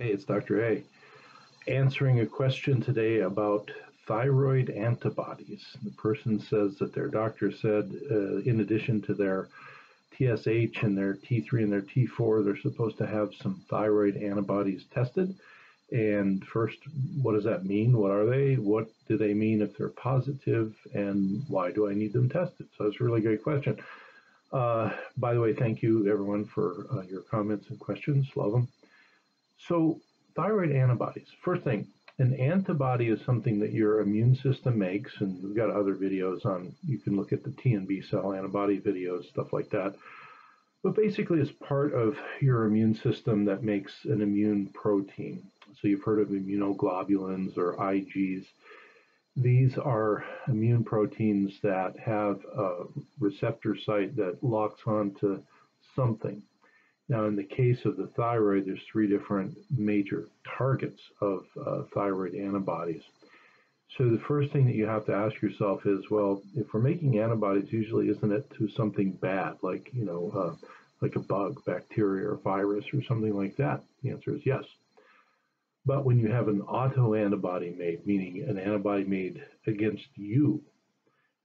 Hey, it's Dr. A. Answering a question today about thyroid antibodies. The person says that their doctor said, uh, in addition to their TSH and their T3 and their T4, they're supposed to have some thyroid antibodies tested. And first, what does that mean? What are they? What do they mean if they're positive? And why do I need them tested? So it's a really great question. Uh, by the way, thank you everyone for uh, your comments and questions. Love them. So, thyroid antibodies. First thing, an antibody is something that your immune system makes, and we've got other videos on, you can look at the T and B cell antibody videos, stuff like that. But basically, it's part of your immune system that makes an immune protein. So, you've heard of immunoglobulins or IGs. These are immune proteins that have a receptor site that locks onto something. Now, in the case of the thyroid, there's three different major targets of uh, thyroid antibodies. So the first thing that you have to ask yourself is, well, if we're making antibodies, usually isn't it to something bad, like you know, uh, like a bug, bacteria, or virus, or something like that? The answer is yes. But when you have an autoantibody made, meaning an antibody made against you,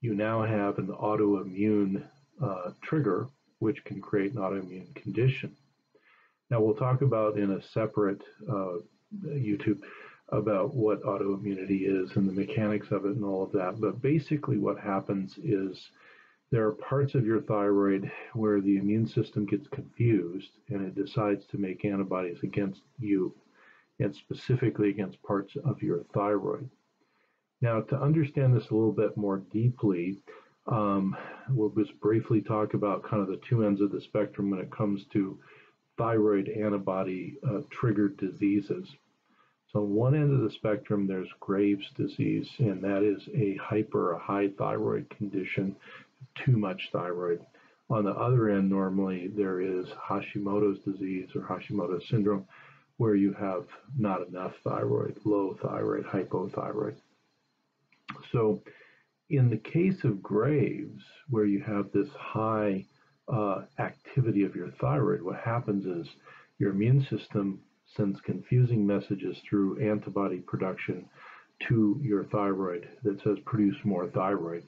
you now have an autoimmune uh, trigger which can create an autoimmune condition. Now, we'll talk about in a separate uh, YouTube about what autoimmunity is and the mechanics of it and all of that. But basically, what happens is there are parts of your thyroid where the immune system gets confused and it decides to make antibodies against you and specifically against parts of your thyroid. Now, to understand this a little bit more deeply, um, we'll just briefly talk about kind of the two ends of the spectrum when it comes to thyroid antibody uh, triggered diseases. So, on one end of the spectrum, there's Graves' disease, and that is a hyper, a high thyroid condition, too much thyroid. On the other end, normally there is Hashimoto's disease or Hashimoto's syndrome, where you have not enough thyroid, low thyroid, hypothyroid. So, in the case of Graves, where you have this high uh, activity of your thyroid, what happens is your immune system sends confusing messages through antibody production to your thyroid that says produce more thyroid.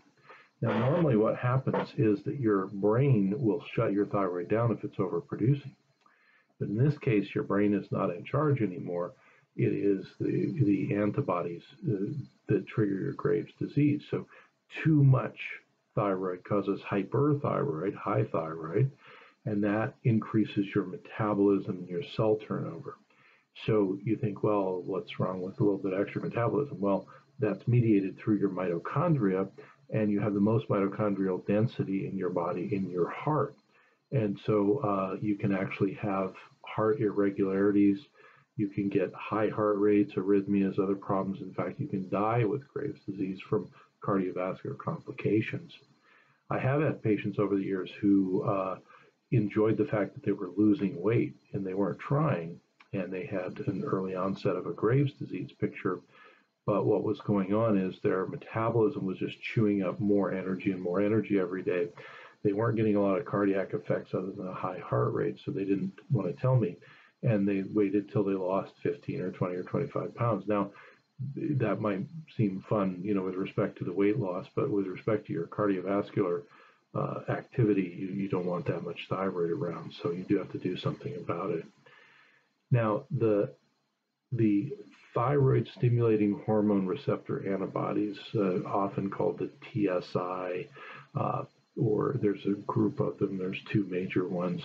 Now, normally what happens is that your brain will shut your thyroid down if it's overproducing. But in this case, your brain is not in charge anymore. It is the, the antibodies uh, that trigger your Graves' disease. So too much thyroid causes hyperthyroid, high thyroid, and that increases your metabolism and your cell turnover. So you think, well, what's wrong with a little bit extra metabolism? Well, that's mediated through your mitochondria, and you have the most mitochondrial density in your body in your heart. And so uh, you can actually have heart irregularities. You can get high heart rates, arrhythmias, other problems. In fact, you can die with Graves' disease from cardiovascular complications. I have had patients over the years who uh, enjoyed the fact that they were losing weight and they weren't trying, and they had an early onset of a Graves' disease picture. But what was going on is their metabolism was just chewing up more energy and more energy every day. They weren't getting a lot of cardiac effects other than a high heart rate, so they didn't want to tell me. And they waited till they lost 15 or 20 or 25 pounds. Now, that might seem fun, you know, with respect to the weight loss, but with respect to your cardiovascular uh, activity, you, you don't want that much thyroid around, so you do have to do something about it. Now, the the thyroid stimulating hormone receptor antibodies, uh, often called the TSI, uh, or there's a group of them, there's two major ones.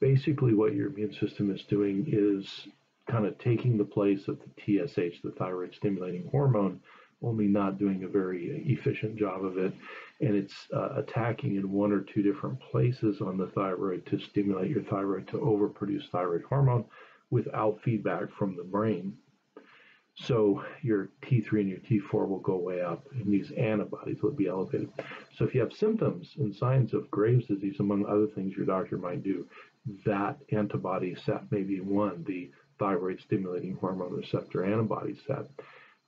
Basically, what your immune system is doing is kind of taking the place of the TSH, the thyroid stimulating hormone, only not doing a very efficient job of it. And it's uh, attacking in one or two different places on the thyroid to stimulate your thyroid to overproduce thyroid hormone without feedback from the brain. So your T3 and your T4 will go way up, and these antibodies will be elevated. So if you have symptoms and signs of Graves' disease, among other things your doctor might do, that antibody set may be one. The thyroid stimulating hormone receptor antibody set.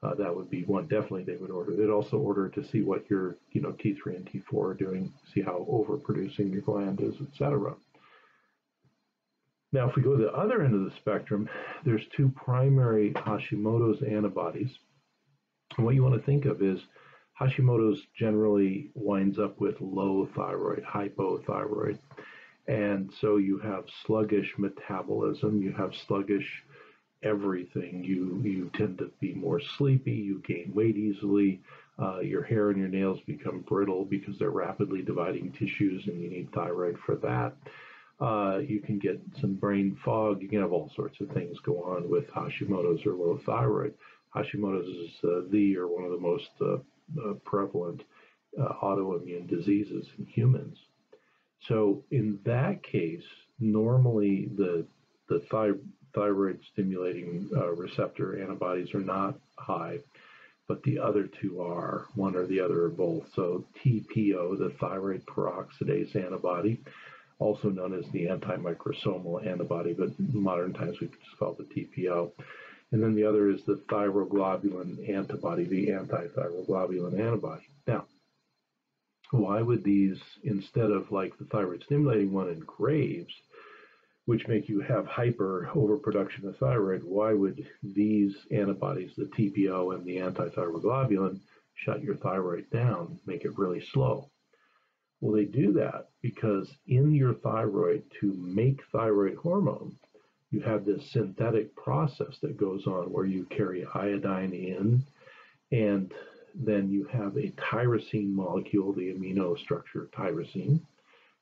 Uh, that would be one definitely they would order. They'd also order to see what your you know T3 and T4 are doing, see how overproducing your gland is, etc. Now, if we go to the other end of the spectrum, there's two primary Hashimoto's antibodies. And what you want to think of is Hashimoto's generally winds up with low thyroid, hypothyroid. And so you have sluggish metabolism, you have sluggish everything. You, you tend to be more sleepy, you gain weight easily, uh, your hair and your nails become brittle because they're rapidly dividing tissues and you need thyroid for that. Uh, you can get some brain fog. You can have all sorts of things go on with Hashimoto's or low thyroid. Hashimoto's is uh, the or one of the most uh, uh, prevalent uh, autoimmune diseases in humans. So in that case, normally the the thy- thyroid stimulating uh, receptor antibodies are not high, but the other two are one or the other or both. So TPO, the thyroid peroxidase antibody, also known as the antimicrosomal antibody, but modern times we just call it the TPO. And then the other is the thyroglobulin antibody, the antithyroglobulin antibody. Now, why would these, instead of like the thyroid stimulating one in Graves, which make you have hyper overproduction of thyroid, why would these antibodies, the TPO and the antithyroglobulin, shut your thyroid down, make it really slow? Well, they do that because in your thyroid, to make thyroid hormone, you have this synthetic process that goes on where you carry iodine in, and then you have a tyrosine molecule, the amino structure of tyrosine.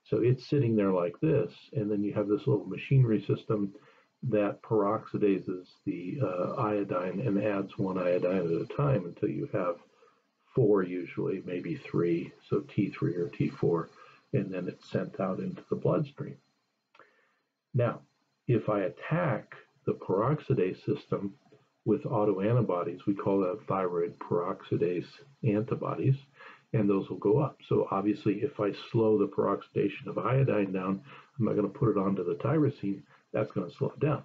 So it's sitting there like this, and then you have this little machinery system that peroxidases the uh, iodine and adds one iodine at a time until you have four usually, maybe three, so T3 or T4, and then it's sent out into the bloodstream. Now, if I attack the peroxidase system with autoantibodies, we call that thyroid peroxidase antibodies, and those will go up. So obviously, if I slow the peroxidation of iodine down, I'm not going to put it onto the tyrosine, that's going to slow it down.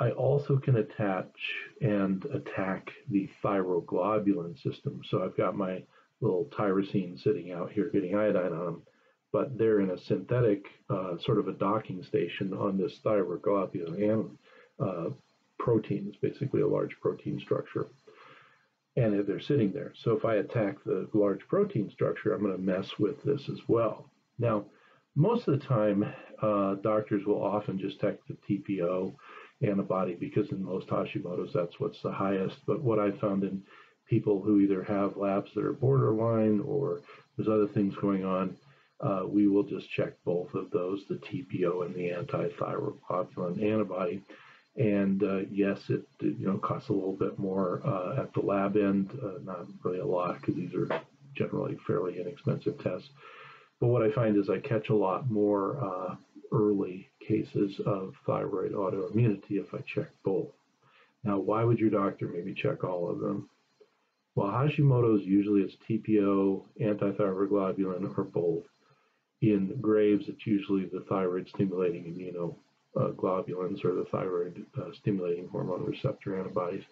I also can attach and attack the thyroglobulin system. So I've got my little tyrosine sitting out here getting iodine on them, but they're in a synthetic uh, sort of a docking station on this thyroglobulin uh, protein. It's basically a large protein structure. And they're sitting there. So if I attack the large protein structure, I'm going to mess with this as well. Now, most of the time, uh, doctors will often just take the TPO antibody because in most Hashimoto's that's what's the highest. But what I found in people who either have labs that are borderline or there's other things going on, uh, we will just check both of those, the TPO and the antithyroglobulin antibody. And uh, yes, it you know costs a little bit more uh, at the lab end, uh, not really a lot because these are generally fairly inexpensive tests. But what I find is I catch a lot more uh, early cases of thyroid autoimmunity if I check both. Now, why would your doctor maybe check all of them? Well, Hashimoto's usually it's TPO, antithyroglobulin, or both. In Graves, it's usually the thyroid stimulating immunoglobulins or the thyroid uh, stimulating hormone receptor antibodies.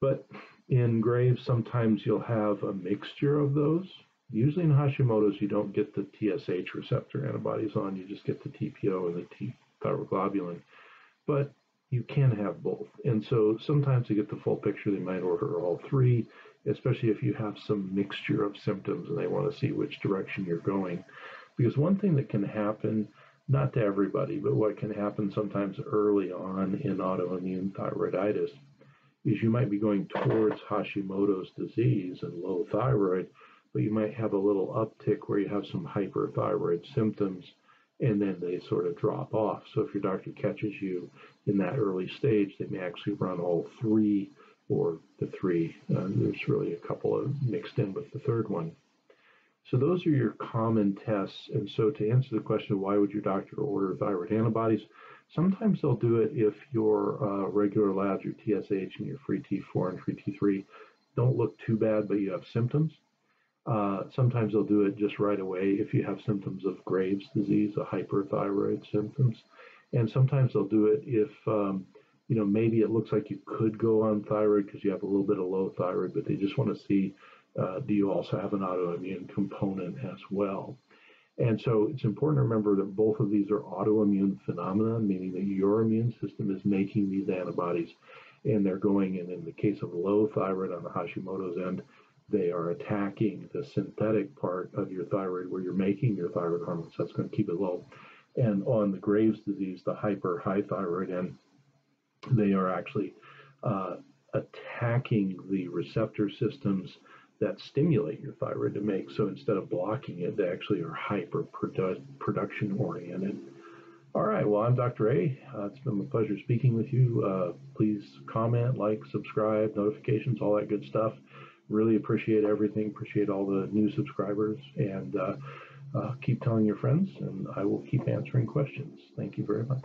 But in Graves, sometimes you'll have a mixture of those. Usually in Hashimoto's, you don't get the TSH receptor antibodies on, you just get the TPO and the T thyroglobulin. But you can have both. And so sometimes to get the full picture, they might order all three, especially if you have some mixture of symptoms and they want to see which direction you're going. Because one thing that can happen, not to everybody, but what can happen sometimes early on in autoimmune thyroiditis is you might be going towards Hashimoto's disease and low thyroid but you might have a little uptick where you have some hyperthyroid symptoms and then they sort of drop off. So if your doctor catches you in that early stage, they may actually run all three or the three. Uh, there's really a couple of mixed in with the third one. So those are your common tests. And so to answer the question, why would your doctor order thyroid antibodies? Sometimes they'll do it if your uh, regular labs, your TSH and your free T4 and free T3 don't look too bad, but you have symptoms. Uh, sometimes they'll do it just right away if you have symptoms of Graves' disease, a hyperthyroid symptoms. And sometimes they'll do it if, um, you know, maybe it looks like you could go on thyroid because you have a little bit of low thyroid, but they just want to see uh, do you also have an autoimmune component as well. And so it's important to remember that both of these are autoimmune phenomena, meaning that your immune system is making these antibodies and they're going, and in the case of low thyroid on the Hashimoto's end, they are attacking the synthetic part of your thyroid where you're making your thyroid hormones. That's going to keep it low. And on the Graves' disease, the hyper high thyroid end, they are actually uh, attacking the receptor systems that stimulate your thyroid to make. So instead of blocking it, they actually are hyper produ- production oriented. All right, well, I'm Dr. A. Uh, it's been a pleasure speaking with you. Uh, please comment, like, subscribe, notifications, all that good stuff. Really appreciate everything, appreciate all the new subscribers, and uh, uh keep telling your friends, and I will keep answering questions. Thank you very much.